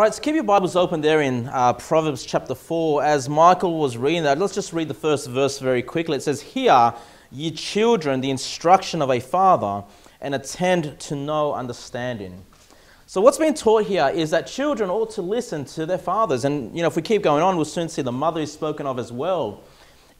All right, so keep your Bibles open there in uh, Proverbs chapter 4. As Michael was reading that, let's just read the first verse very quickly. It says, Hear, ye children, the instruction of a father, and attend to know understanding. So, what's being taught here is that children ought to listen to their fathers. And, you know, if we keep going on, we'll soon see the mother is spoken of as well.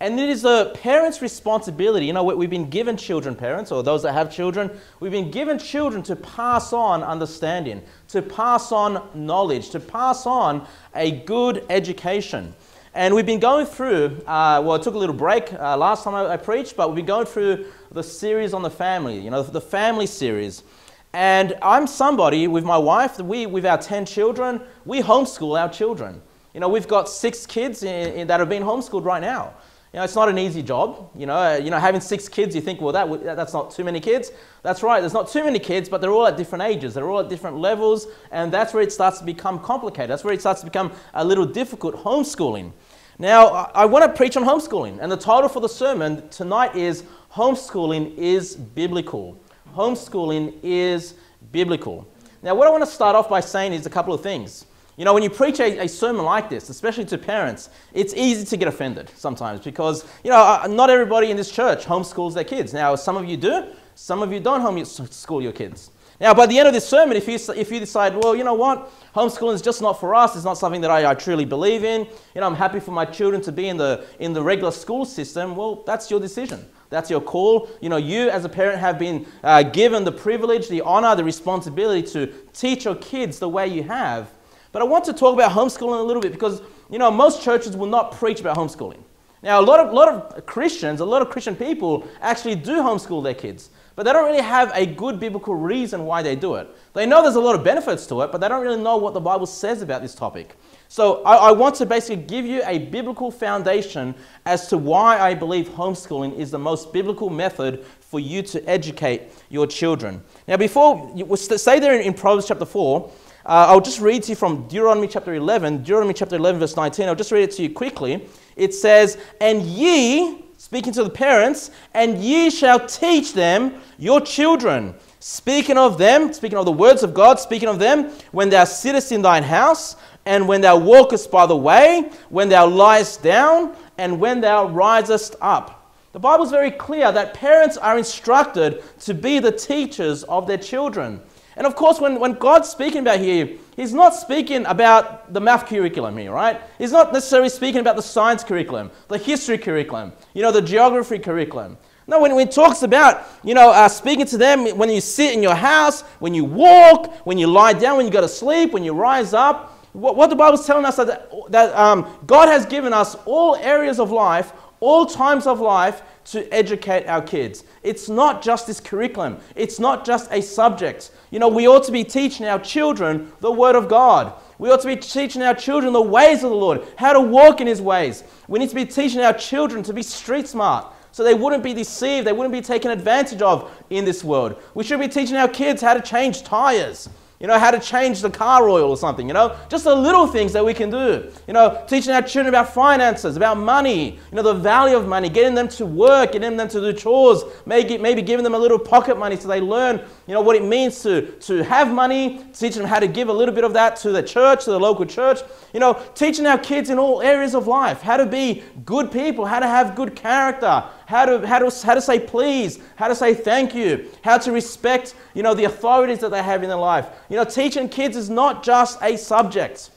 And it is the parents' responsibility. You know, what we've been given children, parents, or those that have children, we've been given children to pass on understanding, to pass on knowledge, to pass on a good education. And we've been going through, uh, well, I took a little break uh, last time I, I, preached, but we've been going through the series on the family, you know, the family series. And I'm somebody with my wife, we, with our 10 children, we homeschool our children. You know, we've got six kids in, in, that have been homeschooled right now. You know, it's not an easy job. You know, uh, you know, having six kids, you think, well, that, that's not too many kids. That's right, there's not too many kids, but they're all at different ages. They're all at different levels, and that's where it starts to become complicated. That's where it starts to become a little difficult homeschooling. Now, I, I want to preach on homeschooling, and the title for the sermon tonight is Homeschooling is Biblical. Homeschooling is Biblical. Now, what I want to start off by saying is a couple of things. You know, when you preach a, a, sermon like this, especially to parents, it's easy to get offended sometimes because, you know, uh, not everybody in this church homeschools their kids. Now, some of you do, some of you don't homeschool your kids. Now, by the end of this sermon, if you, if you decide, well, you know what, homeschooling is just not for us, it's not something that I, I truly believe in, you know, I'm happy for my children to be in the, in the regular school system, well, that's your decision. That's your call. You know, you as a parent have been uh, given the privilege, the honor, the responsibility to teach your kids the way you have. But I want to talk about homeschooling a little bit because, you know, most churches will not preach about homeschooling. Now, a lot of, lot of Christians, a lot of Christian people actually do homeschool their kids, but they don't really have a good biblical reason why they do it. They know there's a lot of benefits to it, but they don't really know what the Bible says about this topic. So I, I want to basically give you a biblical foundation as to why I believe homeschooling is the most biblical method for you to educate your children. Now, before, you say there in Proverbs chapter 4, uh, I'll just read to you from Deuteronomy chapter 11, Deuteronomy chapter 11, verse 19. I'll just read it to you quickly. It says, And ye, speaking to the parents, and ye shall teach them your children. Speaking of them, speaking of the words of God, speaking of them, when thou sittest in thine house, and when thou walkest by the way, when thou liest down, and when thou risest up. The Bible is very clear that parents are instructed to be the teachers of their children. And of course, when, when God's speaking about here, He's not speaking about the math curriculum here, right? He's not necessarily speaking about the science curriculum, the history curriculum, you know, the geography curriculum. No, when, he talks about, you know, uh, speaking to them when you sit in your house, when you walk, when you lie down, when you go to sleep, when you rise up, what, what the Bible's telling us that, that um, God has given us all areas of life, all times of life to educate our kids. It's not just this curriculum, it's not just a subject. You know, we ought to be teaching our children the Word of God. We ought to be teaching our children the ways of the Lord, how to walk in His ways. We need to be teaching our children to be street smart so they wouldn't be deceived, they wouldn't be taken advantage of in this world. We should be teaching our kids how to change tires you know, how to change the car oil or something, you know, just the little things that we can do. You know, teaching our children about finances, about money, you know, the value of money, getting them to work, getting them to do chores, maybe, maybe giving them a little pocket money so they learn, you know, what it means to, to have money, teaching them how to give a little bit of that to the church, to the local church. You know, teaching our kids in all areas of life how to be good people, how to have good character, how to, how to, how to say please, how to say thank you, how to respect, you know, the authorities that they have in their life. You know, teaching kids is not just a subject.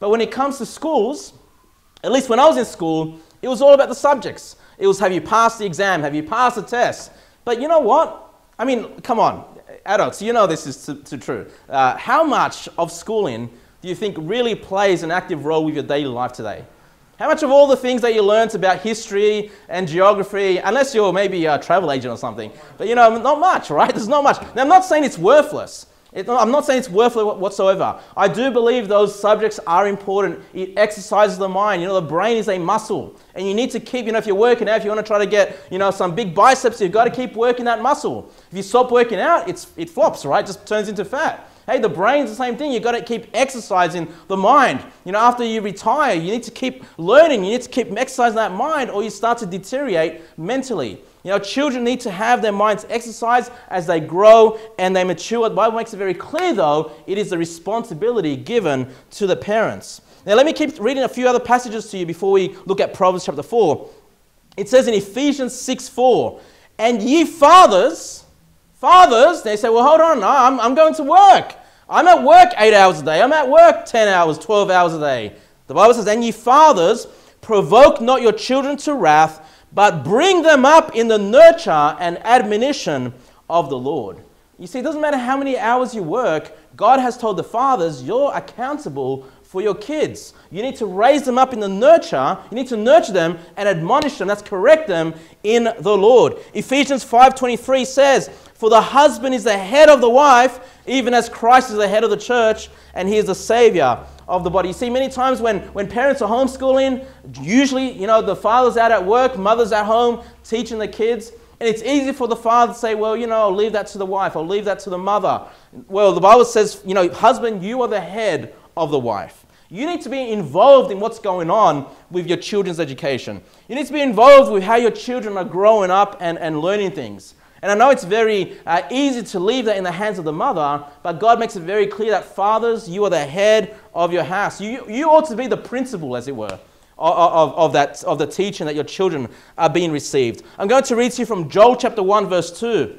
But when it comes to schools, at least when I was in school, it was all about the subjects. It was have you passed the exam? Have you passed the test? But you know what? I mean, come on, adults, you know this is too, too true. Uh, how much of schooling do you think really plays an active role with your daily life today? How much of all the things that you learned about history and geography, unless you're maybe a travel agent or something, but you know, not much, right? There's not much. Now, I'm not saying it's worthless. It, I'm not saying it's worthless whatsoever. I do believe those subjects are important. It exercises the mind. You know, the brain is a muscle. And you need to keep, you know, if you're working out, if you want to try to get, you know, some big biceps, you've got to keep working that muscle. If you stop working out, it's, it flops, right? It just turns into fat. Hey, the brain's the same thing. You've got to keep exercising the mind. You know, after you retire, you need to keep learning. You need to keep exercising that mind or you start to deteriorate mentally. You know, children need to have their minds exercised as they grow and they mature. The Bible makes it very clear, though, it is the responsibility given to the parents. Now, let me keep reading a few other passages to you before we look at Proverbs chapter 4. It says in Ephesians 6 4, and ye fathers, fathers, they say, well, hold on, I'm, I'm going to work. I'm at work eight hours a day. I'm at work 10 hours, 12 hours a day. The Bible says, and ye fathers, provoke not your children to wrath but bring them up in the nurture and admonition of the Lord. You see, it doesn't matter how many hours you work, God has told the fathers you're accountable for your kids. You need to raise them up in the nurture, you need to nurture them and admonish them, that's correct them in the Lord. Ephesians 5:23 says, "For the husband is the head of the wife, even as Christ is the head of the church, and he is the savior of the body. You see, many times when, when parents are homeschooling, usually, you know, the father's out at work, mother's at home teaching the kids. And it's easy for the father to say, well, you know, I'll leave that to the wife, I'll leave that to the mother. Well, the Bible says, you know, husband, you are the head of the wife. You need to be involved in what's going on with your children's education. You need to be involved with how your children are growing up and, and learning things. And I know it's very uh, easy to leave that in the hands of the mother, but God makes it very clear that fathers, you are the head of your house. You, you ought to be the principal, as it were, of, of, that, of the teaching that your children are being received. I'm going to read to you from Joel chapter 1, verse 2.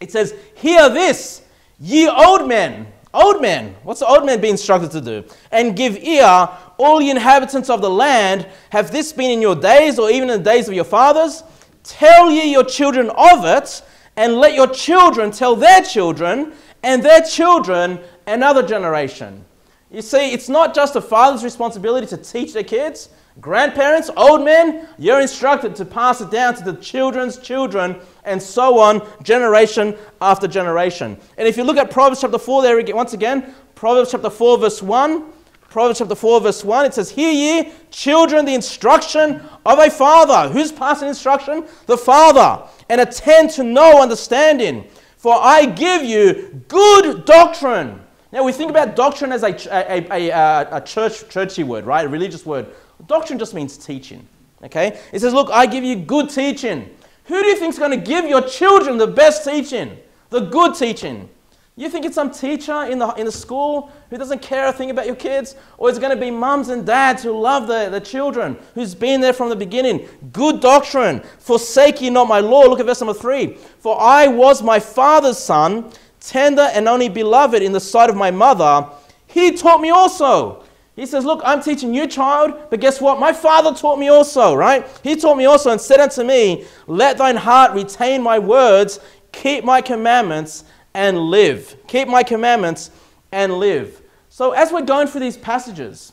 It says, Hear this, ye old men. Old men. What's the old man being instructed to do? And give ear, all ye inhabitants of the land. Have this been in your days, or even in the days of your fathers? Tell ye your children of it and let your children tell their children and their children another generation. You see, it's not just a father's responsibility to teach their kids. Grandparents, old men, you're instructed to pass it down to the children's children and so on, generation after generation. And if you look at Proverbs chapter 4, there once again, Proverbs chapter 4, verse 1, Proverbs chapter 4, verse 1, it says, Hear ye, children, the instruction of a father. Who's passing instruction? The father and attend to know understanding. For I give you good doctrine. Now we think about doctrine as a, a, a, a, a church, churchy word, right? A religious word. Doctrine just means teaching. Okay? It says, look, I give you good teaching. Who do you think is going to give your children the best teaching? The good teaching. You think it's some teacher in the, in the school who doesn't care a thing about your kids? Or it's going to be mums and dads who love the, the children, who's been there from the beginning? Good doctrine. Forsake ye not my law. Look at verse number three. For I was my father's son, tender and only beloved in the sight of my mother. He taught me also. He says, Look, I'm teaching you, child, but guess what? My father taught me also, right? He taught me also and said unto me, Let thine heart retain my words, keep my commandments and live. Keep my commandments and live. So, as we're going through these passages,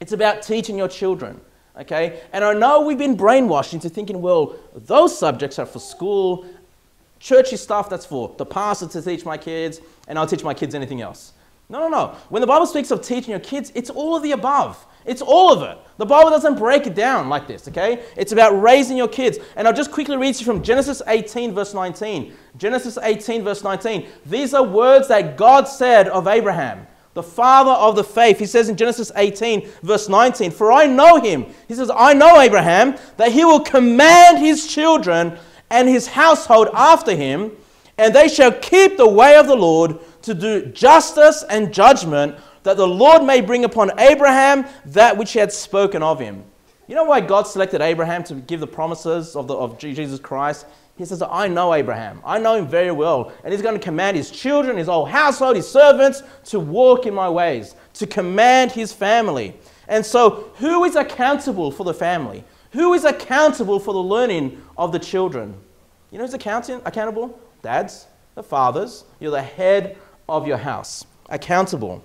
it's about teaching your children. Okay? And I know we've been brainwashed into thinking, well, those subjects are for school, churchy stuff that's for the pastor to teach my kids, and I'll teach my kids anything else. No, no, no. When the Bible speaks of teaching your kids, it's all of the above. It's all of it. The Bible doesn't break it down like this, okay? It's about raising your kids. And I'll just quickly read to you from Genesis 18, verse 19. Genesis 18, verse 19. These are words that God said of Abraham, the father of the faith. He says in Genesis 18, verse 19, For I know him. He says, I know Abraham, that he will command his children and his household after him, and they shall keep the way of the Lord to do justice and judgment that the Lord may bring upon Abraham that which he had spoken of him. You know why God selected Abraham to give the promises of, the, of Jesus Christ? He says, I know Abraham. I know him very well. And he's going to command his children, his whole household, his servants to walk in my ways, to command his family. And so, who is accountable for the family? Who is accountable for the learning of the children? You know who's accounting, accountable? Dads, the fathers. You're the head of your house. Accountable.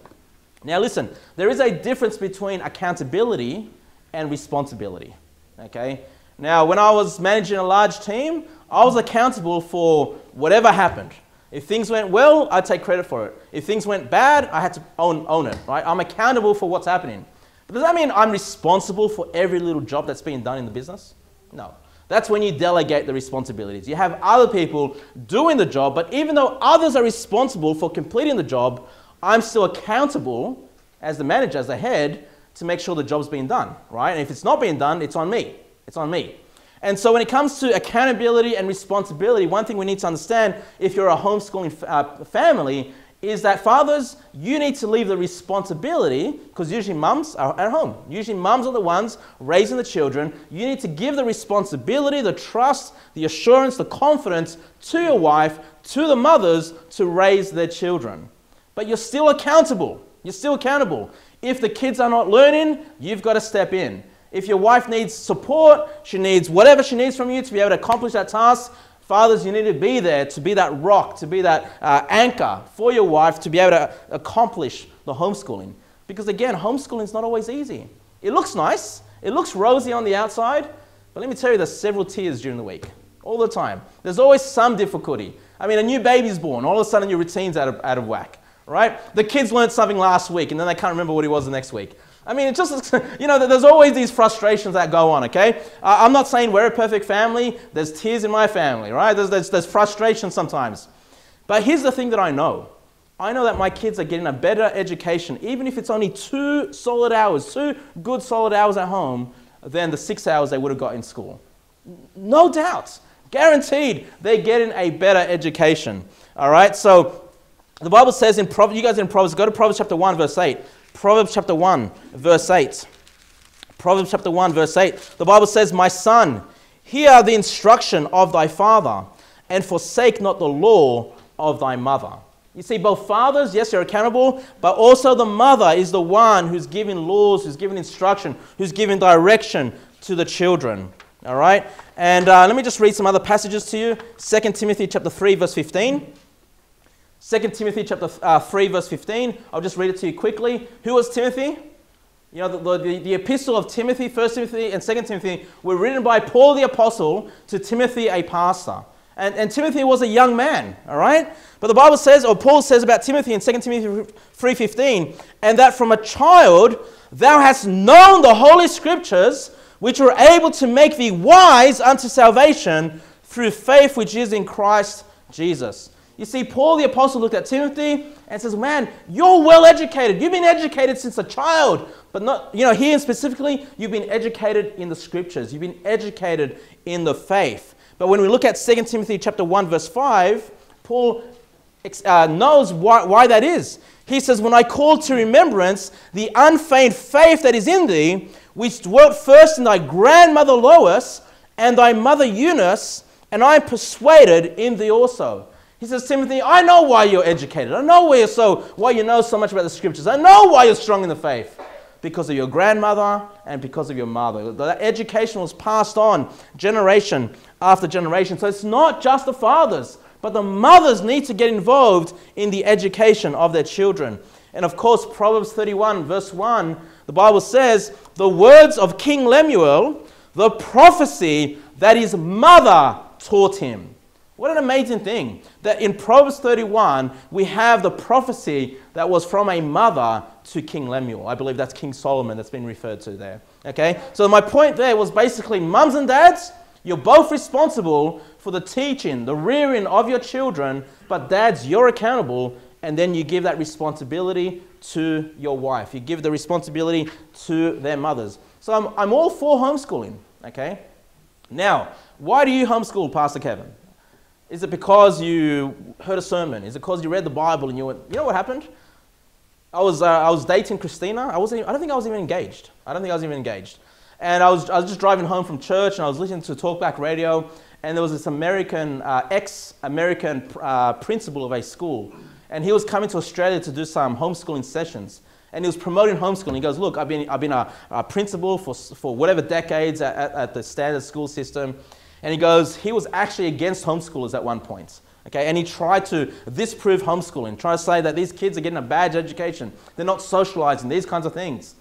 Now, listen, there is a difference between accountability and responsibility. Okay? Now, when I was managing a large team, I was accountable for whatever happened. If things went well, I'd take credit for it. If things went bad, I had to own, own it, right? I'm accountable for what's happening. But does that mean I'm responsible for every little job that's being done in the business? No. That's when you delegate the responsibilities. You have other people doing the job, but even though others are responsible for completing the job, I'm still accountable as the manager, as the head, to make sure the job's being done, right? And if it's not being done, it's on me. It's on me. And so, when it comes to accountability and responsibility, one thing we need to understand if you're a homeschooling uh, family is that fathers, you need to leave the responsibility, because usually mums are at home. Usually mums are the ones raising the children. You need to give the responsibility, the trust, the assurance, the confidence to your wife, to the mothers to raise their children. But you're still accountable. You're still accountable. If the kids are not learning, you've got to step in. If your wife needs support, she needs whatever she needs from you to be able to accomplish that task, Fathers, you need to be there to be that rock, to be that uh, anchor for your wife to be able to accomplish the homeschooling. Because again, homeschooling is not always easy. It looks nice, it looks rosy on the outside, but let me tell you, there's several tears during the week, all the time. There's always some difficulty. I mean, a new baby's born, all of a sudden your routine's out of, out of whack, right? The kids learned something last week and then they can't remember what he was the next week. I mean, it just, you know, there's always these frustrations that go on, okay? I'm not saying we're a perfect family. There's tears in my family, right? There's, there's, there's frustration sometimes. But here's the thing that I know I know that my kids are getting a better education, even if it's only two solid hours, two good solid hours at home, than the six hours they would have got in school. No doubt. Guaranteed, they're getting a better education. All right? So the Bible says in Proverbs, you guys in Proverbs, go to Proverbs chapter 1, verse 8. Proverbs chapter 1, verse 8. Proverbs chapter 1, verse 8. The Bible says, My son, hear the instruction of thy father, and forsake not the law of thy mother. You see, both fathers, yes, you're accountable, but also the mother is the one who's giving laws, who's giving instruction, who's giving direction to the children. All right? And uh, let me just read some other passages to you. 2 Timothy chapter 3, verse 15. 2 Timothy chapter uh, 3, verse 15. I'll just read it to you quickly. Who was Timothy? You know, the, the, the, epistle of Timothy, 1 Timothy and 2 Timothy were written by Paul the apostle to Timothy, a pastor. And, and Timothy was a young man, all right? But the Bible says, or Paul says about Timothy in 2 Timothy 3.15, and that from a child thou hast known the holy scriptures, which are able to make thee wise unto salvation through faith which is in Christ Jesus. You see, Paul the Apostle looked at Timothy and says, Man, you're well educated. You've been educated since a child. But not, you know, here specifically, you've been educated in the scriptures. You've been educated in the faith. But when we look at 2 Timothy chapter 1, verse 5, Paul uh, knows why, why that is. He says, When I call to remembrance the unfeigned faith that is in thee, which dwelt first in thy grandmother Lois and thy mother Eunice, and I am persuaded in thee also. He says, Timothy, I know why you're educated. I know why you're so, why you know so much about the scriptures. I know why you're strong in the faith. Because of your grandmother and because of your mother. That education was passed on generation after generation. So it's not just the fathers, but the mothers need to get involved in the education of their children. And of course, Proverbs 31, verse 1, the Bible says, The words of King Lemuel, the prophecy that his mother taught him. What an amazing thing that in Proverbs 31 we have the prophecy that was from a mother to King Lemuel. I believe that's King Solomon that's been referred to there. Okay? So my point there was basically mums and dads, you're both responsible for the teaching, the rearing of your children, but dads, you're accountable and then you give that responsibility to your wife. You give the responsibility to their mothers. So I'm, I'm all for homeschooling, okay? Now, why do you homeschool, Pastor Kevin? Is it because you heard a sermon? Is it because you read the Bible and you went, you know what happened? I was, uh, I was dating Christina. I, wasn't, I don't think I was even engaged. I don't think I was even engaged. And I was, I was just driving home from church and I was listening to talkback radio. And there was this American, uh, ex American uh, principal of a school. And he was coming to Australia to do some homeschooling sessions. And he was promoting homeschooling. He goes, Look, I've been, I've been a, a principal for, for whatever decades at, at the standard school system. And he goes, he was actually against homeschoolers at one point. Okay, and he tried to disprove homeschooling, try to say that these kids are getting a bad education, they're not socializing, these kinds of things.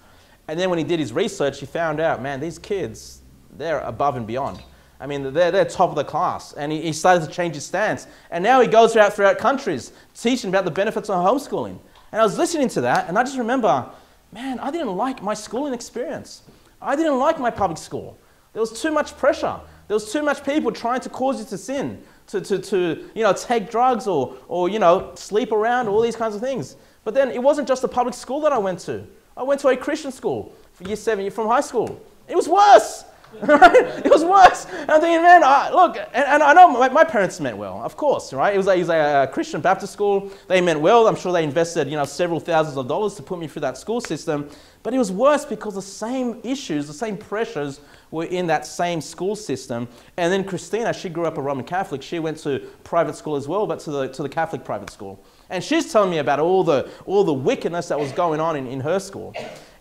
And then when he did his research, he found out, man, these kids, they're above and beyond. I mean, they're, they're top of the class. And he, he started to change his stance. And now he goes throughout, throughout countries teaching about the benefits of homeschooling. And I was listening to that, and I just remember, man, I didn't like my schooling experience. I didn't like my public school. There was too much pressure. There was too much people trying to cause you to sin, to, to, to you know, take drugs or, or you know, sleep around, all these kinds of things. But then it wasn't just the public school that I went to. I went to a Christian school for year seven, from high school. It was worse. it was worse. And I'm thinking, man, I, look, and, and, I know my, my, parents meant well, of course, right? It was, a, it was a, a, Christian Baptist school. They meant well. I'm sure they invested, you know, several thousands of dollars to put me through that school system. But it was worse because the same issues, the same pressures were in that same school system. And then Christina, she grew up a Roman Catholic. She went to private school as well, but to the, to the Catholic private school. And she's telling me about all the, all the wickedness that was going on in, in her school.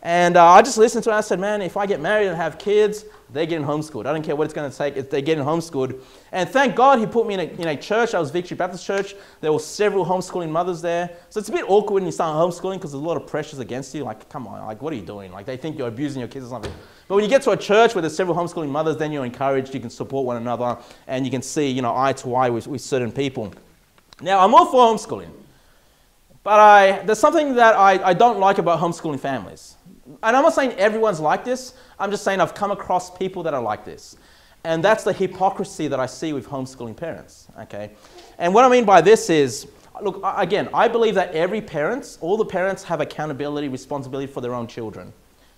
And uh, I just listened to it. I said, man, if I get married and have kids, they're getting homeschooled. I don't care what it's going to take, if they're getting homeschooled. And thank God he put me in a, in a church. I was Victory Baptist Church. There were several homeschooling mothers there. So it's a bit awkward when you start homeschooling because there's a lot of pressures against you. Like, come on, like, what are you doing? Like, they think you're abusing your kids or something. But when you get to a church where there's several homeschooling mothers, then you're encouraged. You can support one another and you can see, you know, eye to eye with, with certain people. Now, I'm all for homeschooling. But I, there's something that I, I don't like about homeschooling families. And I'm not saying everyone's like this, I'm just saying I've come across people that are like this. And that's the hypocrisy that I see with homeschooling parents, okay? And what I mean by this is, look, again, I believe that every parent, all the parents have accountability, responsibility for their own children,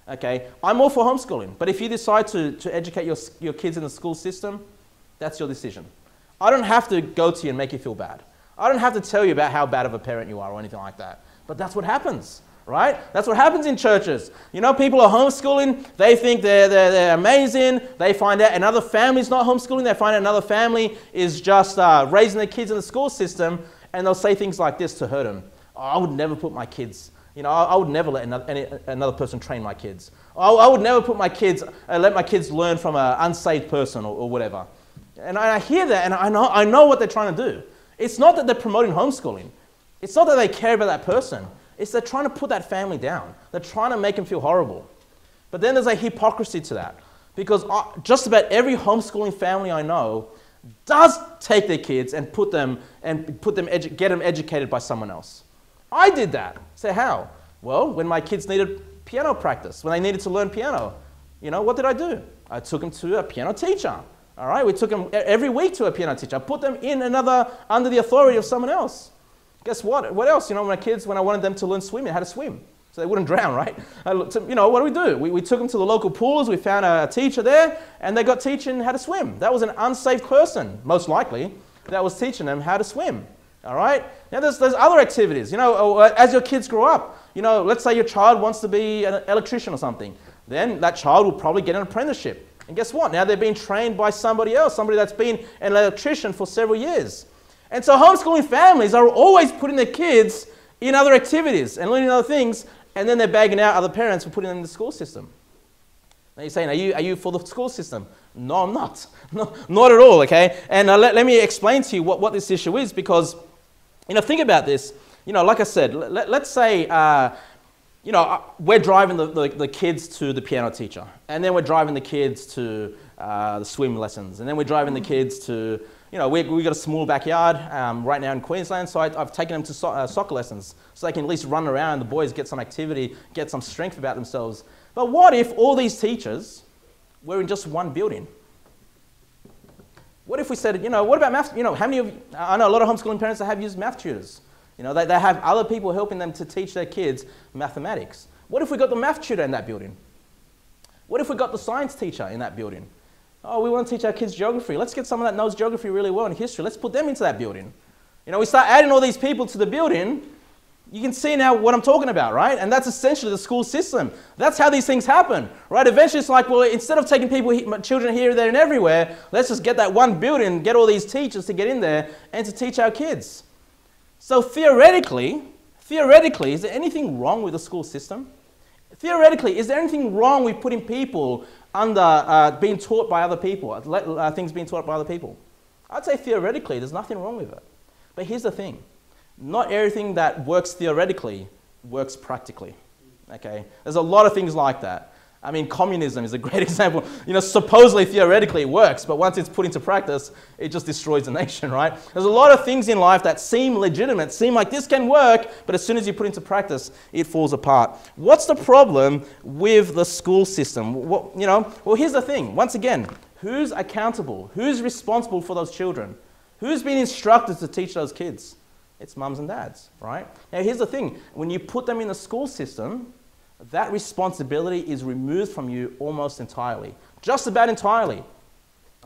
okay? I'm all for homeschooling, but if you decide to, to educate your, your kids in the school system, that's your decision. I don't have to go to you and make you feel bad. I don't have to tell you about how bad of a parent you are or anything like that. But that's what happens right? That's what happens in churches. You know, people are homeschooling, they think they're, they're, they're amazing. They find out another family's not homeschooling, they find out another family is just uh, raising their kids in the school system, and they'll say things like this to hurt them. Oh, I would never put my kids, you know, I, would never let another, any, another person train my kids. I, I would never put my kids, uh, let my kids learn from an unsaved person or, or whatever. And I, I hear that, and I know, I know what they're trying to do. It's not that they're promoting homeschooling. It's not that they care about that person. It's they're trying to put that family down. They're trying to make them feel horrible. But then there's a hypocrisy to that. Because uh, just about every homeschooling family I know does take their kids and put them and put them get them educated by someone else. I did that. Say how? Well, when my kids needed piano practice, when they needed to learn piano, you know, what did I do? I took them to a piano teacher. All right, we took them every week to a piano teacher. I put them in another under the authority of someone else. Guess what? What else? You know, my kids, when I wanted them to learn swimming, how to swim. So they wouldn't drown, right? you know, what do we do? We, we took them to the local pools, we found a teacher there, and they got teaching how to swim. That was an unsafe person, most likely, that was teaching them how to swim. All right? Now, there's, there's other activities. You know, oh, uh, as your kids grow up, you know, let's say your child wants to be an electrician or something. Then that child will probably get an apprenticeship. And guess what? Now they're being trained by somebody else, somebody that's been an electrician for several years. And so homeschooling families are always putting their kids in other activities and learning other things, and then they're bagging out other parents for putting them in the school system. Now you're saying, are you, are you for the school system? No, I'm not. No, not at all, okay? And uh, let, let me explain to you what, what this issue is because, you know, think about this. You know, like I said, let, us say, uh, you know, uh, we're driving the, the, the, kids to the piano teacher, and then we're driving the kids to uh, the swim lessons, and then we're driving the kids to you know, we, we got a small backyard um, right now in Queensland, so I, have taken them to so, uh, soccer lessons so they can at least run around, the boys get some activity, get some strength about themselves. But what if all these teachers were in just one building? What if we said, you know, what about math? You know, how many of, I know a lot of homeschooling parents that have used math tutors. You know, they, they have other people helping them to teach their kids mathematics. What if we got the math tutor in that building? What if we got the science teacher in that building? Oh, we want to teach our kids geography. Let's get someone that knows geography really well and history. Let's put them into that building. You know, we start adding all these people to the building. You can see now what I'm talking about, right? And that's essentially the school system. That's how these things happen, right? Eventually, it's like, well, instead of taking people, children here, there, and everywhere, let's just get that one building, get all these teachers to get in there and to teach our kids. So theoretically, theoretically, is there anything wrong with the school system? Theoretically, is there anything wrong with putting people under uh, being taught by other people, uh, uh, things being taught by other people? I'd say theoretically, there's nothing wrong with it. But here's the thing not everything that works theoretically works practically. Okay? There's a lot of things like that. I mean, communism is a great example. You know, supposedly, theoretically, it works, but once it's put into practice, it just destroys the nation, right? There's a lot of things in life that seem legitimate, seem like this can work, but as soon as you put into practice, it falls apart. What's the problem with the school system? What, you know, well, here's the thing. Once again, who's accountable? Who's responsible for those children? Who's been instructed to teach those kids? It's mums and dads, right? Now, here's the thing. When you put them in the school system, that responsibility is removed from you almost entirely. just about entirely.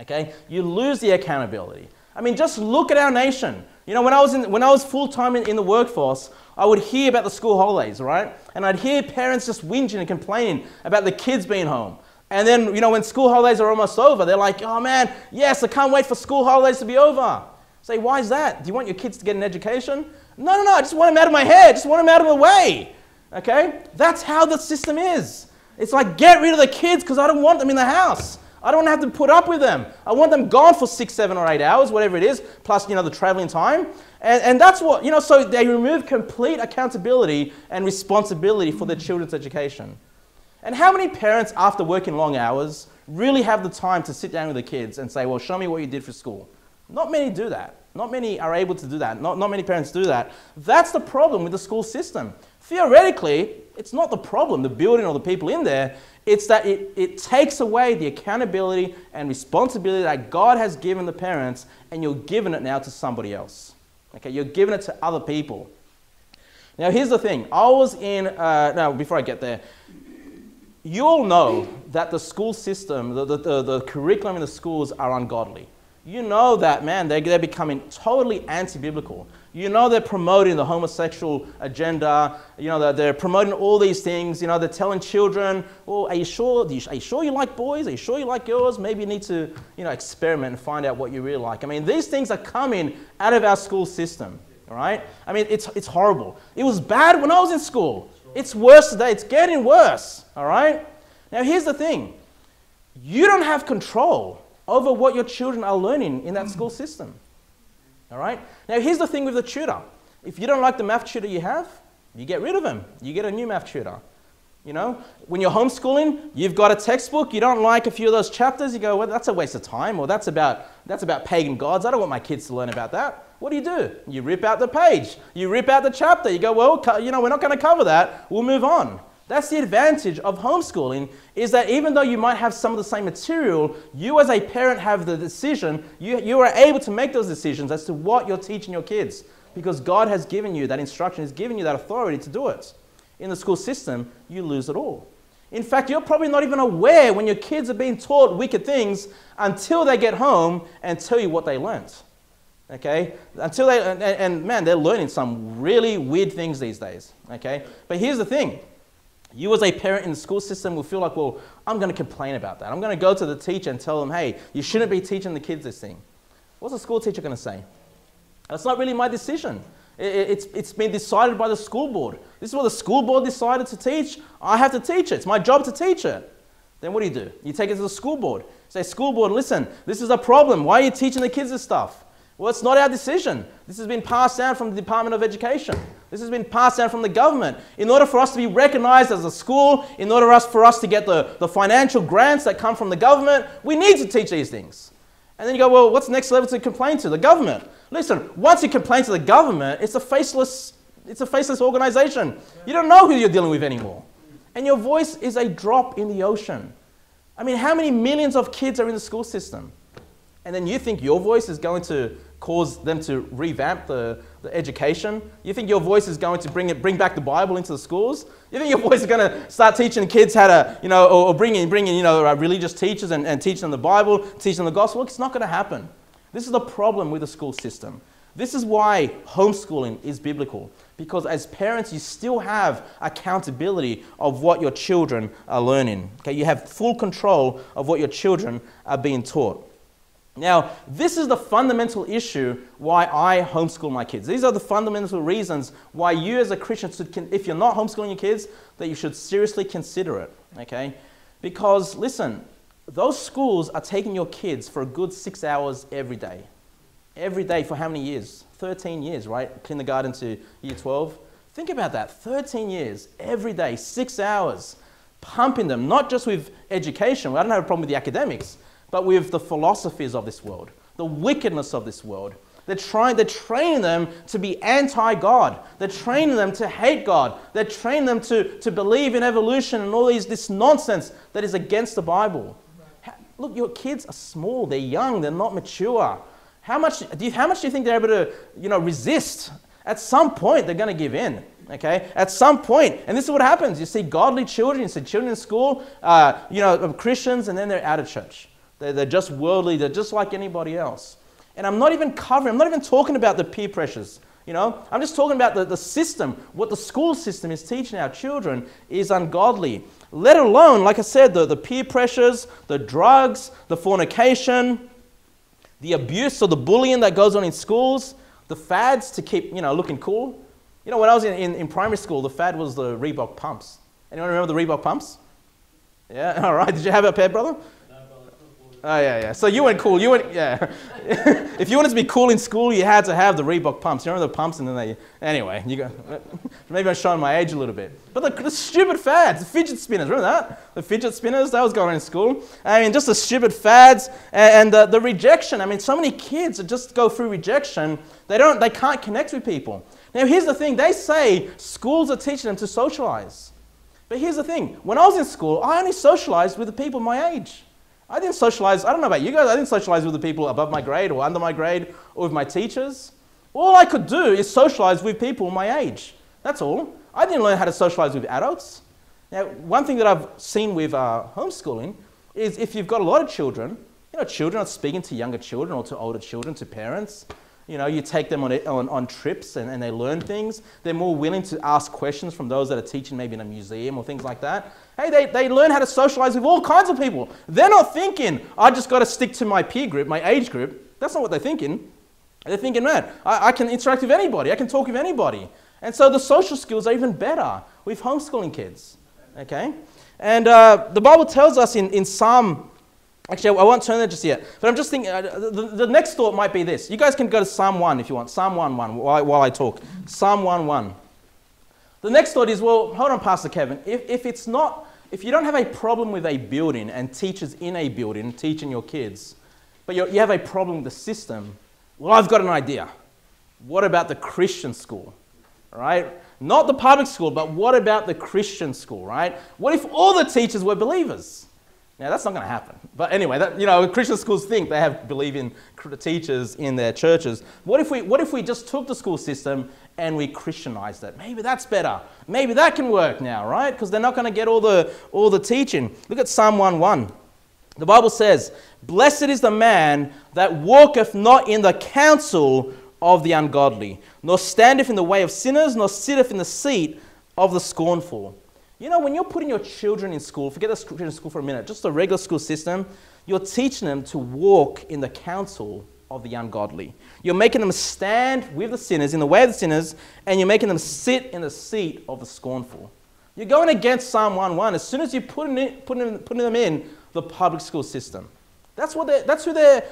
Okay? You lose the accountability. I mean, just look at our nation. You know, when I was, in, when I was full time in, in the workforce, I would hear about the school holidays, right? And I'd hear parents just whinging and complaining about the kids being home. And then, you know, when school holidays are almost over, they're like, oh man, yes, I can't wait for school holidays to be over. Say, why is that? Do you want your kids to get an education? No, no, no, I just want them out of my head. Just want them out of the way. Okay? That's how the system is. It's like, get rid of the kids because I don't want them in the house. I don't want to have to put up with them. I want them gone for six, seven, or eight hours, whatever it is, plus, you know, the traveling time. And, and that's what, you know, so they remove complete accountability and responsibility for their children's education. And how many parents, after working long hours, really have the time to sit down with the kids and say, well, show me what you did for school? Not many do that. Not many are able to do that. Not, not many parents do that. That's the problem with the school system. Theoretically, it's not the problem, the building or the people in there. It's that it, it takes away the accountability and responsibility that God has given the parents, and you're giving it now to somebody else. Okay, you're giving it to other people. Now, here's the thing. I was in, uh, now, before I get there, you all know that the school system, the, the, the, the curriculum in the schools are ungodly. You know that, man, they're, they're becoming totally anti biblical. You know they're promoting the homosexual agenda. You know that they're promoting all these things. You know they're telling children, "Oh, are you sure? Are you sure you like boys? Are you sure you like girls? Maybe you need to, you know, experiment and find out what you really like." I mean, these things are coming out of our school system. All right? I mean, it's it's horrible. It was bad when I was in school. It's worse today. It's getting worse. All right? Now here's the thing. You don't have control over what your children are learning in that school system. All right? Now, here's the thing with the tutor. If you don't like the math tutor you have, you get rid of him. You get a new math tutor. You know, when you're homeschooling, you've got a textbook, you don't like a few of those chapters, you go, well, that's a waste of time, or that's about, that's about pagan gods. I don't want my kids to learn about that. What do you do? You rip out the page, you rip out the chapter, you go, well, you know, we're not going to cover that, we'll move on. That's the advantage of homeschooling is that even though you might have some of the same material, you as a parent have the decision, you, you are able to make those decisions as to what you're teaching your kids because God has given you that instruction, has given you that authority to do it. In the school system, you lose it all. In fact, you're probably not even aware when your kids are being taught wicked things until they get home and tell you what they learnt. Okay? Until they, and, and man, they're learning some really weird things these days. Okay? But here's the thing you, as a parent in the school system, will feel like, well, I'm going to complain about that. I'm going to go to the teacher and tell them, hey, you shouldn't be teaching the kids this thing. What's the school teacher going to say? That's not really my decision. It's, it's been decided by the school board. This is what the school board decided to teach. I have to teach it. It's my job to teach it. Then what do you do? You take it to the school board. Say, school board, listen, this is a problem. Why are you teaching the kids this stuff? Well, it's not our decision. This has been passed down from the Department of Education. This has been passed down from the government. In order for us to be recognized as a school, in order for us to get the, the financial grants that come from the government, we need to teach these things. And then you go, well, what's the next level to complain to? The government. Listen, once you complain to the government, it's a faceless, it's a faceless organization. You don't know who you're dealing with anymore. And your voice is a drop in the ocean. I mean, how many millions of kids are in the school system? And then you think your voice is going to cause them to revamp the, the education? You think your voice is going to bring, it, bring back the Bible into the schools? You think your voice is going to start teaching kids how to, you know, or, or bring in, bring in you know, uh, religious teachers and, and teach them the Bible, teach them the gospel? It's not going to happen. This is the problem with the school system. This is why homeschooling is biblical. Because as parents, you still have accountability of what your children are learning. Okay, you have full control of what your children are being taught. Now, this is the fundamental issue why I homeschool my kids. These are the fundamental reasons why you as a Christian should, if you're not homeschooling your kids, that you should seriously consider it, okay? Because, listen, those schools are taking your kids for a good six hours every day. Every day for how many years? 13 years, right? Kindergarten to year 12. Think about that. 13 years, every day, six hours, pumping them, not just with education. I don't have a problem with the academics but with the philosophies of this world, the wickedness of this world. They're, trying, they're training them to be anti God. They're training them to hate God. They're training them to, to believe in evolution and all these, this nonsense that is against the Bible. look, your kids are small, they're young, they're not mature. How much do you, how much do you think they're able to you know, resist? At some point, they're going to give in. Okay, at some point, and this is what happens. You see godly children, you see children in school, uh, you know, of Christians, and then they're out of church. They're, they're just worldly. They're just like anybody else. And I'm not even covering. I'm not even talking about the peer pressures. You know, I'm just talking about the, the system. What the school system is teaching our children is ungodly. Let alone, like I said, the, the peer pressures, the drugs, the fornication, the abuse or the bullying that goes on in schools, the fads to keep, you know, looking cool. You know, when I was in, in, in primary school, the fad was the Reebok pumps. Anyone remember the Reebok pumps? Yeah, all right. Did you have a pair, brother? Oh yeah, yeah. So you went cool. You went, yeah. if you wanted to be cool in school, you had to have the Reebok pumps. You remember the pumps, and then they. Anyway, you go. Maybe I'm showing my age a little bit. But the, the stupid fads, the fidget spinners. Remember that? The fidget spinners that was going on in school. I mean, just the stupid fads and, and the, the rejection. I mean, so many kids just go through rejection. They don't. They can't connect with people. Now, here's the thing. They say schools are teaching them to socialize. But here's the thing. When I was in school, I only socialized with the people my age. I didn't socialize, I don't know about you guys, I didn't socialize with the people above my grade or under my grade or with my teachers. All I could do is socialize with people my age. That's all. I didn't learn how to socialize with adults. Now, one thing that I've seen with uh, homeschooling is if you've got a lot of children, you know, children are speaking to younger children or to older children, to parents, you know, you take them on, on, on trips and, and they learn things. They're more willing to ask questions from those that are teaching maybe in a museum or things like that. Hey, they, they learn how to socialize with all kinds of people. They're not thinking, I just got to stick to my peer group, my age group. That's not what they're thinking. They're thinking, man, I, I can interact with anybody. I can talk with anybody. And so the social skills are even better with homeschooling kids. Okay? And uh, the Bible tells us in, in Psalm Actually, I won't turn there just yet. But I'm just thinking, uh, the, the, next thought might be this. You guys can go to Psalm 1 if you want. Psalm 1 1 while, while I talk. Psalm 1 1. The next thought is, well, hold on, Pastor Kevin. If, if it's not, if you don't have a problem with a building and teachers in a building teaching your kids, but you have a problem with the system, well, I've got an idea. What about the Christian school? Right? Not the public school, but what about the Christian school, right? What if all the teachers were believers? Now, that's not going to happen. But anyway, that, you know, Christian schools think they have believing teachers in their churches. What if, we, what if we just took the school system and we Christianized it? Maybe that's better. Maybe that can work now, right? Because they're not going to get all the, all the teaching. Look at Psalm 1:1. The Bible says, Blessed is the man that walketh not in the counsel of the ungodly, nor standeth in the way of sinners, nor sitteth in the seat of the scornful. You know, when you're putting your children in school, forget the Christian school for a minute, just the regular school system, you're teaching them to walk in the counsel of the ungodly. You're making them stand with the sinners, in the way of the sinners, and you're making them sit in the seat of the scornful. You're going against Psalm 1:1 as soon as you're putting, it, putting, putting them in the public school system. That's, what that's who their,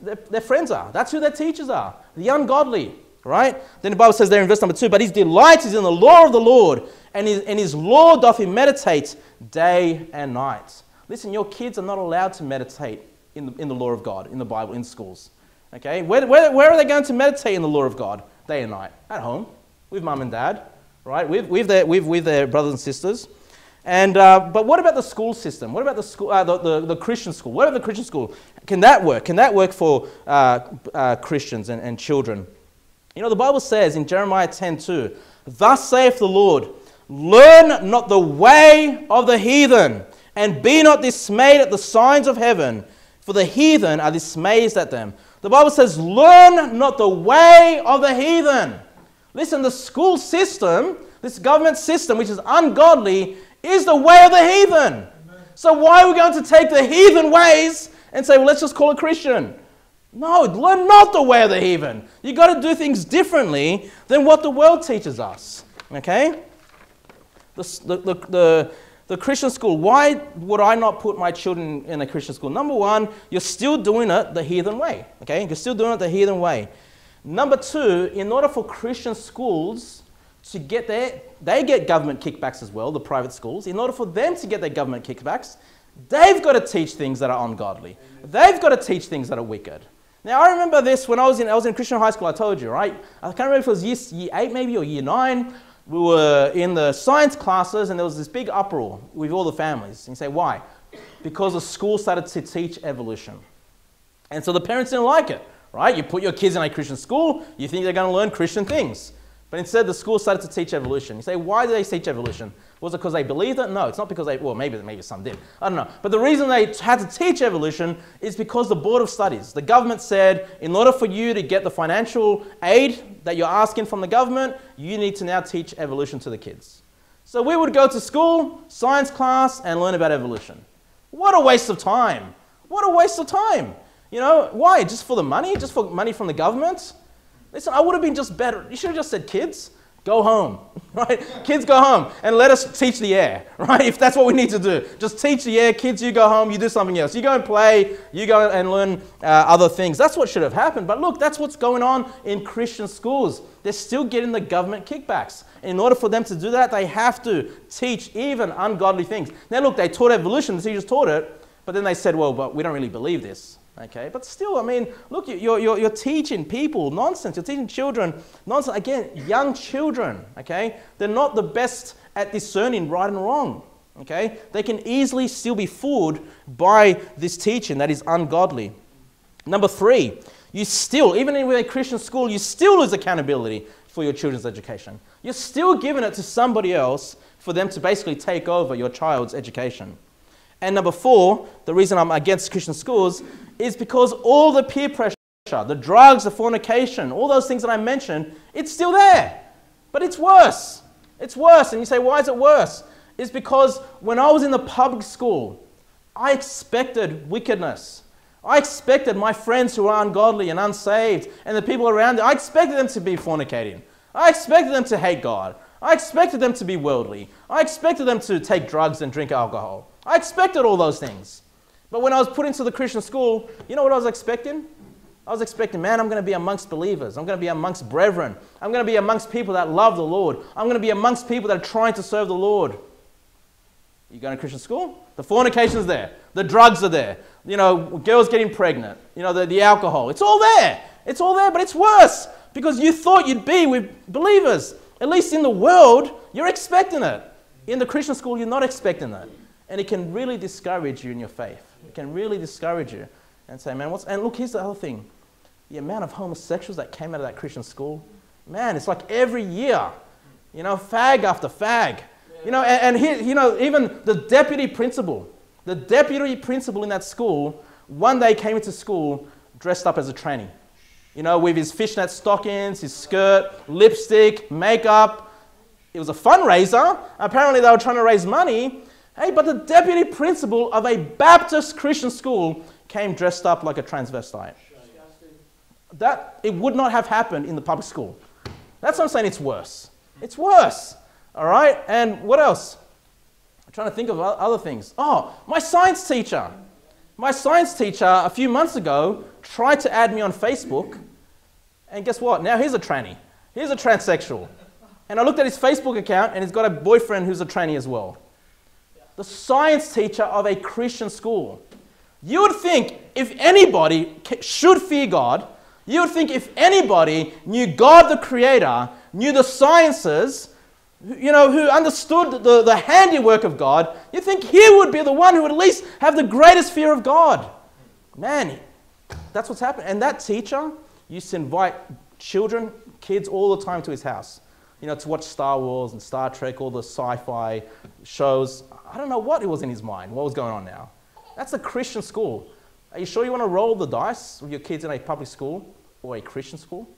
their, their friends are. That's who their teachers are. The ungodly, right? Then the Bible says there in verse number 2, But his delight is in the law of the Lord, and his, and his law doth he meditate day and night. Listen, your kids are not allowed to meditate in the, in the law of God, in the Bible, in schools. Okay? Where, where, where are they going to meditate in the law of God day and night? At home, with mum and dad, right? With, with, their, with, with their brothers and sisters. And, uh, but what about the school system? What about the, school, uh, the, the, the, Christian school? What about the Christian school? Can that work? Can that work for uh, uh Christians and, and children? You know, the Bible says in Jeremiah 10 2, Thus saith the Lord, Learn not the way of the heathen, and be not dismayed at the signs of heaven, for the heathen are dismayed at them. The Bible says, Learn not the way of the heathen. Listen, the school system, this government system, which is ungodly, is the way of the heathen. Amen. So, why are we going to take the heathen ways and say, Well, let's just call it Christian? No, learn not the way of the heathen. You've got to do things differently than what the world teaches us. Okay? the, the, the, the, Christian school, why would I not put my children in a Christian school? Number one, you're still doing it the heathen way. Okay? You're still doing it the heathen way. Number two, in order for Christian schools to get their, they get government kickbacks as well, the private schools. In order for them to get their government kickbacks, they've got to teach things that are ungodly. They've got to teach things that are wicked. Now, I remember this when I was in, I was in Christian high school, I told you, right? I can't remember if it was year, year 8 maybe or year 9 we were in the science classes and there was this big uproar with all the families. And you say, why? Because the school started to teach evolution. And so the parents didn't like it, right? You put your kids in a Christian school, you think they're going to learn Christian things. But instead, the school started to teach evolution. You say, why did they teach evolution? Was it because they believed it? No, it's not because they, well, maybe, maybe some did. I don't know. But the reason they had to teach evolution is because the Board of Studies, the government said, in order for you to get the financial aid that you're asking from the government, you need to now teach evolution to the kids. So we would go to school, science class, and learn about evolution. What a waste of time. What a waste of time. You know, why? Just for the money? Just for money from the government? Listen, I would have been just better. You should have just said, kids, go home, right? kids, go home and let us teach the air, right? If that's what we need to do. Just teach the air. Kids, you go home, you do something else. You go and play, you go and learn uh, other things. That's what should have happened. But look, that's what's going on in Christian schools. They're still getting the government kickbacks. In order for them to do that, they have to teach even ungodly things. Now, look, they taught evolution, the teachers taught it, but then they said, well, but we don't really believe this. Okay, but still, I mean, look, you're, you're, you're teaching people nonsense. You're teaching children nonsense. Again, young children, okay? They're not the best at discerning right and wrong, okay? They can easily still be fooled by this teaching that is ungodly. Number three, you still, even in a Christian school, you still lose accountability for your children's education. You're still giving it to somebody else for them to basically take over your child's education. And number four, the reason I'm against Christian schools is because all the peer pressure, the drugs, the fornication, all those things that I mentioned, it's still there. But it's worse. It's worse. And you say, why is it worse? It's because when I was in the public school, I expected wickedness. I expected my friends who are ungodly and unsaved and the people around it, I expected them to be fornicating. I expected them to hate God. I expected them to be worldly. I expected them to take drugs and drink alcohol. I expected all those things. But when I was put into the Christian school, you know what I was expecting? I was expecting, man, I'm going to be amongst believers. I'm going to be amongst brethren. I'm going to be amongst people that love the Lord. I'm going to be amongst people that are trying to serve the Lord. You going to Christian school? The fornication's there. The drugs are there. You know, girls getting pregnant. You know, the, the alcohol. It's all there. It's all there, but it's worse because you thought you'd be with believers. At least in the world, you're expecting it. In the Christian school, you're not expecting it. And it can really discourage you in your faith. It can really discourage you and say, man, what's. And look, here's the other thing the amount of homosexuals that came out of that Christian school, man, it's like every year, you know, fag after fag. You know, and, and here, you know, even the deputy principal, the deputy principal in that school, one day came into school dressed up as a tranny. You know, with his fishnet stockings, his skirt, lipstick, makeup. It was a fundraiser. Apparently, they were trying to raise money. Hey, but the deputy principal of a Baptist Christian school came dressed up like a transvestite. That it would not have happened in the public school. That's what I'm saying. It's worse. It's worse. All right. And what else? I'm trying to think of other things. Oh, my science teacher. My science teacher a few months ago tried to add me on Facebook, and guess what? Now he's a tranny. He's a transsexual. And I looked at his Facebook account, and he's got a boyfriend who's a tranny as well the science teacher of a Christian school. You would think if anybody should fear God, you would think if anybody knew God the Creator, knew the sciences, you know, who understood the, the handiwork of God, you think he would be the one who would at least have the greatest fear of God. Man, that's what's happened. And that teacher used to invite children, kids all the time to his house, you know, to watch Star Wars and Star Trek, all the sci fi shows. I don't know what it was in his mind, what was going on now. That's a Christian school. Are you sure you want to roll the dice with your kids in a public school or a Christian school?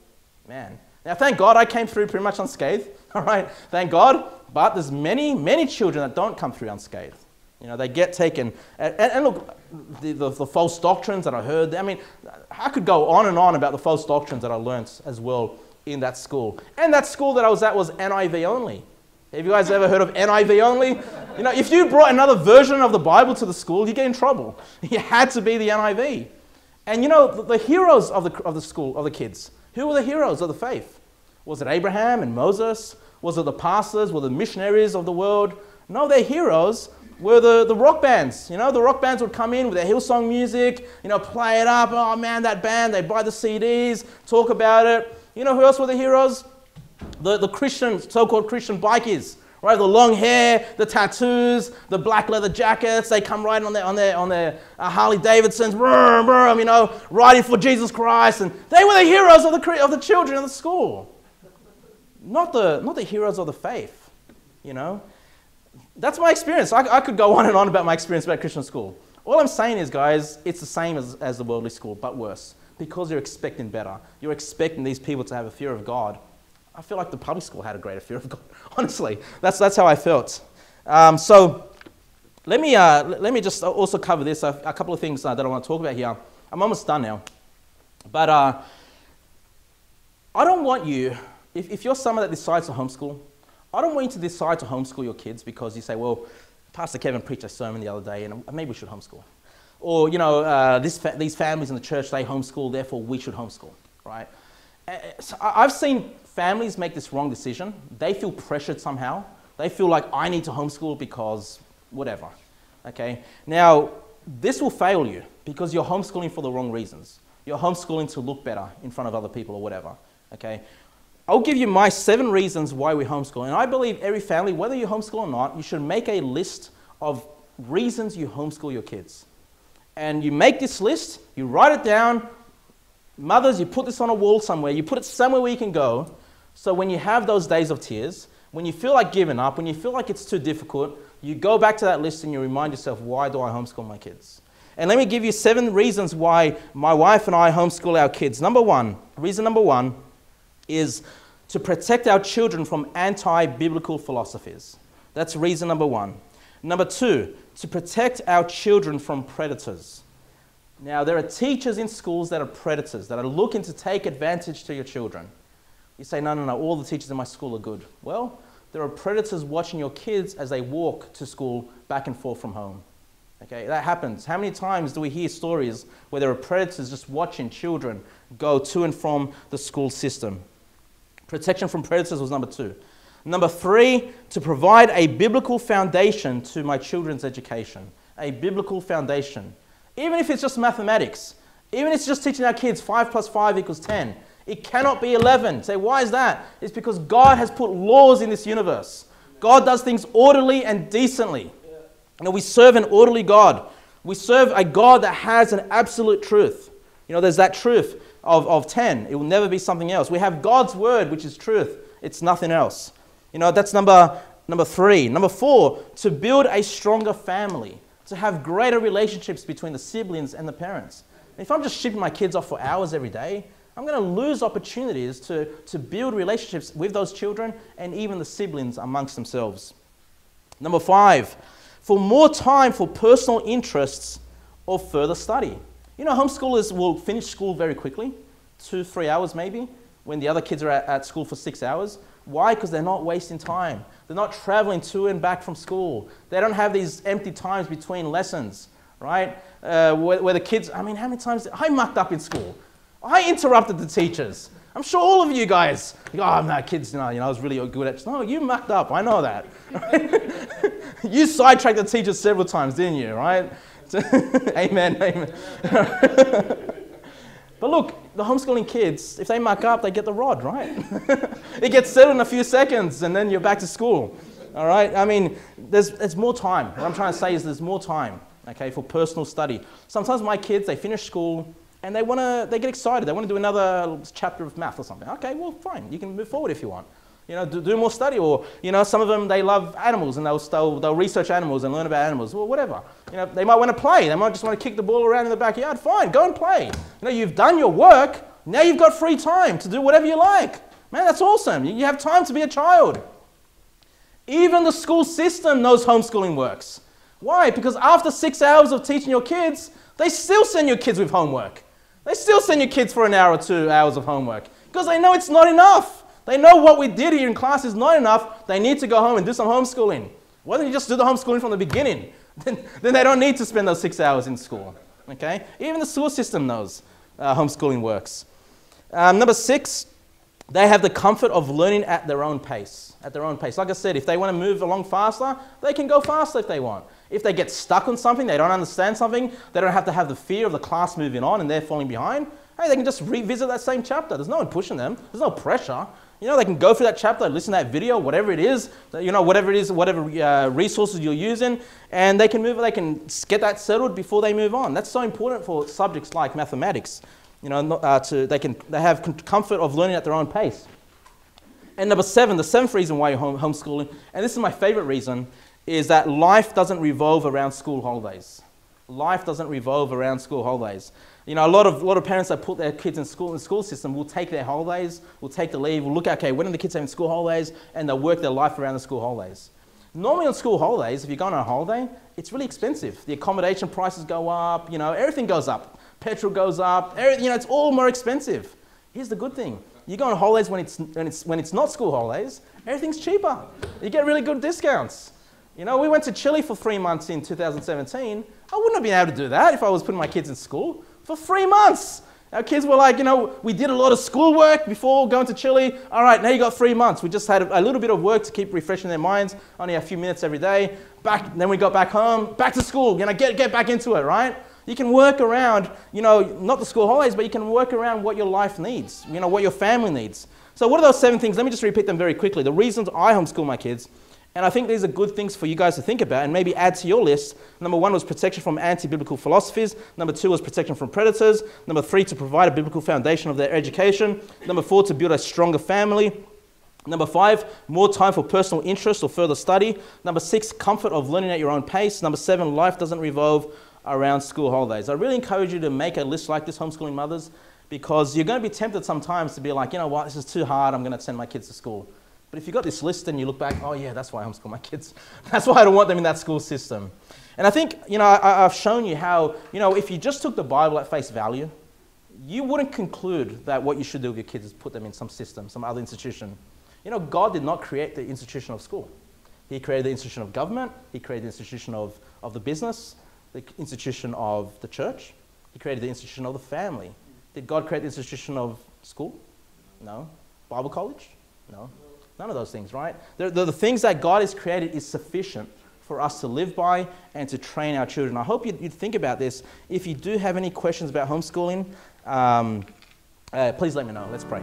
Man. Now, thank God I came through pretty much unscathed. All right, thank God. But there's many, many children that don't come through unscathed. You know, they get taken. And, and look, the, the, the, false doctrines that I heard, I mean, I could go on and on about the false doctrines that I learnt as well in that school. And that school that I was at was NIV only. Have you guys ever heard of NIV only? You know, if you brought another version of the Bible to the school, you get in trouble. You had to be the NIV. And you know, the, heroes of the, of the school, of the kids, who were the heroes of the faith? Was it Abraham and Moses? Was it the pastors? Were the missionaries of the world? No, their heroes were the, the rock bands. You know, the rock bands would come in with their Hillsong music, you know, play it up. Oh man, that band, they buy the CDs, talk about it. You know who else were the heroes? The, the Christian, so-called Christian bikies, right? The long hair, the tattoos, the black leather jackets. They come riding on their, on their, on their uh, Harley Davidsons, brum, brum, you know, riding for Jesus Christ. And they were the heroes of the, of the children in the school. not the, not the heroes of the faith, you know. That's my experience. I, I could go on and on about my experience about Christian school. All I'm saying is, guys, it's the same as, as the worldly school, but worse. Because you're expecting better. You're expecting these people to have a fear of God. I feel like the public school had a greater fear of God, honestly. That's, that's how I felt. Um, so let me, uh, let me just also cover this, a, a couple of things uh, that I want to talk about here. I'm almost done now. But uh, I don't want you, if, if you're someone that decides to homeschool, I don't want you to decide to homeschool your kids because you say, well, Pastor Kevin preached a sermon the other day and maybe we should homeschool. Or, you know, uh, fa- these families in the church, they homeschool, therefore we should homeschool, right? I've seen families make this wrong decision. They feel pressured somehow. They feel like I need to homeschool because whatever. Okay? Now, this will fail you because you're homeschooling for the wrong reasons. You're homeschooling to look better in front of other people or whatever. Okay? I'll give you my seven reasons why we homeschool. And I believe every family, whether you homeschool or not, you should make a list of reasons you homeschool your kids. And you make this list, you write it down. Mothers, you put this on a wall somewhere, you put it somewhere where you can go. So when you have those days of tears, when you feel like giving up, when you feel like it's too difficult, you go back to that list and you remind yourself, why do I homeschool my kids? And let me give you seven reasons why my wife and I homeschool our kids. Number one, reason number one is to protect our children from anti biblical philosophies. That's reason number one. Number two, to protect our children from predators. Now, there are teachers in schools that are predators, that are looking to take advantage to your children. You say, no, no, no, all the teachers in my school are good. Well, there are predators watching your kids as they walk to school back and forth from home. Okay, that happens. How many times do we hear stories where there are predators just watching children go to and from the school system? Protection from predators was number two. Number three, to provide a biblical foundation to my children's education. A biblical foundation. Even if it's just mathematics, even if it's just teaching our kids 5 plus 5 equals 10, it cannot be 11. Say, why is that? It's because God has put laws in this universe. God does things orderly and decently. You know, we serve an orderly God. We serve a God that has an absolute truth. You know, there's that truth of, of 10. It will never be something else. We have God's word, which is truth. It's nothing else. You know, that's number, number three. Number four, to build a stronger family, to have greater relationships between the siblings and the parents. If I'm just shipping my kids off for hours every day, I'm going to lose opportunities to, to build relationships with those children and even the siblings amongst themselves. Number five, for more time for personal interests or further study. You know, homeschoolers will finish school very quickly, two, three hours maybe, when the other kids are at, at school for six hours. Why? Because they're not wasting time. They're not traveling to and back from school. They don't have these empty times between lessons, right? Uh, where, where the kids, I mean, how many times? I mucked up in school. I interrupted the teachers. I'm sure all of you guys, oh, i no, kids, no, you know, I was really good at, no, you mucked up, I know that. you sidetracked the teachers several times, didn't you, right? amen, amen. but look, the homeschooling kids, if they muck up, they get the rod, right? it gets settled in a few seconds and then you're back to school, all right? I mean, there's, there's more time. What I'm trying to say is there's more time, okay, for personal study. Sometimes my kids, they finish school, and they want to, they get excited. They want to do another chapter of math or something. Okay, well, fine. You can move forward if you want. You know, do, do more study. Or, you know, some of them, they love animals and they'll, they'll, they'll research animals and learn about animals. Well, whatever. You know, they might want to play. They might just want to kick the ball around in the backyard. Fine, go and play. You know, you've done your work. Now you've got free time to do whatever you like. Man, that's awesome. You have time to be a child. Even the school system knows homeschooling works. Why? Because after six hours of teaching your kids, they still send your kids with homework. They still send your kids for an hour or two hours of homework because they know it's not enough. They know what we did here in class is not enough. They need to go home and do some homeschooling. Why don't you just do the homeschooling from the beginning? Then, then they don't need to spend those six hours in school. Okay? Even the school system knows uh, homeschooling works. Um, number six, they have the comfort of learning at their own pace. At their own pace. Like I said, if they want to move along faster, they can go faster if they want. If they get stuck on something, they don't understand something, they don't have to have the fear of the class moving on and they're falling behind. Hey, they can just revisit that same chapter. There's no one pushing them. There's no pressure. You know, they can go through that chapter, listen to that video, whatever it is, you know, whatever it is, whatever uh, resources you're using, and they can move, they can get that settled before they move on. That's so important for subjects like mathematics. You know, uh, to, they can they have comfort of learning at their own pace. And number seven, the seventh reason why you're home- homeschooling, and this is my favorite reason, is that life doesn't revolve around school holidays. Life doesn't revolve around school holidays. You know, a lot of, a lot of parents that put their kids in school in the school system will take their holidays, will take the leave, will look okay, when are the kids having school holidays, and they'll work their life around the school holidays. Normally on school holidays, if you're going on a holiday, it's really expensive. The accommodation prices go up, you know, everything goes up. Petrol goes up, everything, you know, it's all more expensive. Here's the good thing. You go on holidays when it's, when, it's, when it's not school holidays, everything's cheaper. You get really good discounts. You know, we went to Chile for three months in 2017. I wouldn't have been able to do that if I was putting my kids in school for three months. Our kids were like, you know, we did a lot of schoolwork before going to Chile. All right, now you got three months. We just had a, little bit of work to keep refreshing their minds, only a few minutes every day. Back, then we got back home, back to school. You know, get, get back into it, right? You can work around, you know, not the school holidays, but you can work around what your life needs, you know, what your family needs. So, what are those seven things? Let me just repeat them very quickly. The reasons I homeschool my kids and I think these are good things for you guys to think about and maybe add to your list. Number one was protection from anti biblical philosophies. Number two was protection from predators. Number three, to provide a biblical foundation of their education. Number four, to build a stronger family. Number five, more time for personal interest or further study. Number six, comfort of learning at your own pace. Number seven, life doesn't revolve around school holidays. I really encourage you to make a list like this, homeschooling mothers, because you're going to be tempted sometimes to be like, you know what, this is too hard, I'm going to send my kids to school. But if you've got this list and you look back, oh yeah, that's why I homeschool my kids. That's why I don't want them in that school system. And I think, you know, I, have shown you how, you know, if you just took the Bible at face value, you wouldn't conclude that what you should do with your kids is put them in some system, some other institution. You know, God did not create the institution of school. He created the institution of government, He created the institution of, of the business, the institution of the church, He created the institution of the family. Did God create the institution of school? No. Bible college? No. None of those things, right? The, the, the, things that God has created is sufficient for us to live by and to train our children. I hope you'd, you'd think about this. If you do have any questions about homeschooling, um, uh, please let me know. Let's pray.